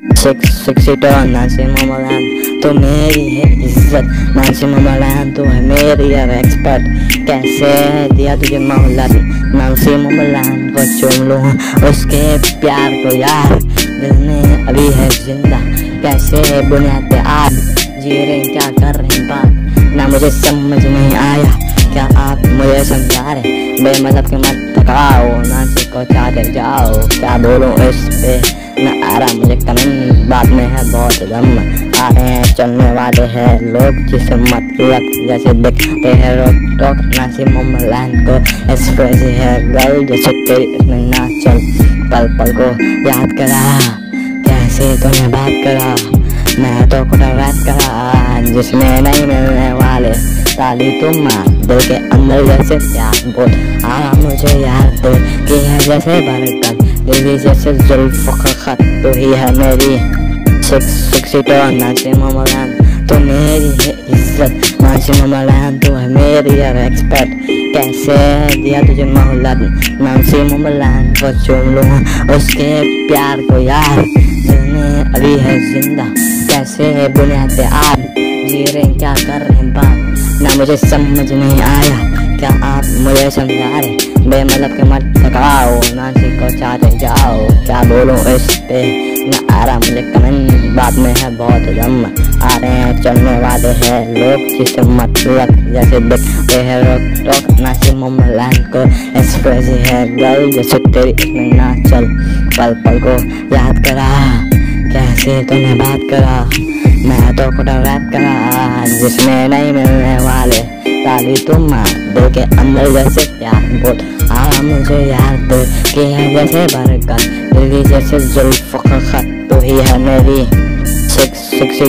Six sixty two नासी मोमलान तो मेरी है इज़्ज़त नासी मोमलान तो है मेरी यार एक्सपर्ट कैसे दिया तुझे मोहलत नासी मोमलान को चुम लूँ उसके प्यार को यार दिल में अभी है ज़िंदा कैसे बुनियाद आप जी रहे क्या कर रहे बात ना मुझे समझ नहीं आया क्या आप मुझे समझा रहे बेमतलब के मत थकाओ नासी को चाहते जाओ। क्या बोलूँ इस पे न आ रहा मुझे कमेंट बाद में है बहुत दम। आ रहे हैं, चलने वाले हैं लोग जिसे मतलब जैसे देखते हैं रोक टोक, नासी मोमलैंड को एक्सप्रेस है गर्ल जैसे तेरी ना चल। पल पल को याद करा, कैसे तूने बात करा? मैं तो खुद बात करा जिसमें नहीं मिलने वाले साली तुम दिल के अंदर जैसे प्यार बोल। आ, मुझे याद दे कि है जैसे बरकत दिल्ली जैसे जुल्फ खत तो ही है मेरी सिक्स सिक्सटी टू नाचे ममलान तो मेरी है इज़्ज़त, नाचे ममलान तो है मेरी यार एक्सपर्ट कैसे दिया तुझे मोहलत नाचे ममलान को चुम लूँ उसके प्यार को यार जिन्हें अभी है ज़िंदा। कैसे बुनियाद आप जी रहे क्या कर रहे बात ना मुझे समझ नहीं आया। क्या आप मुझे समझा रहे बेमतलब के मत थकाओ ना सीखो चाहते जाओ। क्या बोलूँ इस पे? न आ रहा मुझे कमेंट बाद में है बहुत दम आ रहे हैं, चलने वाले हैं लोग। जिसे मतलब जैसे देखते हैं रोक टोक। ना सी मोमलान को एक्सप्रेस है गर्ल जैसे तेरी इसमें ना चल। पल पल को याद करा। कैसे तूने बात करा? मैं तो खुदा रैप करा जिसमें नहीं मिलने वाले ताली तुम दिल के अंदर जैसे प्यार बोल आ मुझे याद कि है जैसे बरकत दिल्ली जैसे जुल्फ तो ही है मेरी सिक्स सिक्स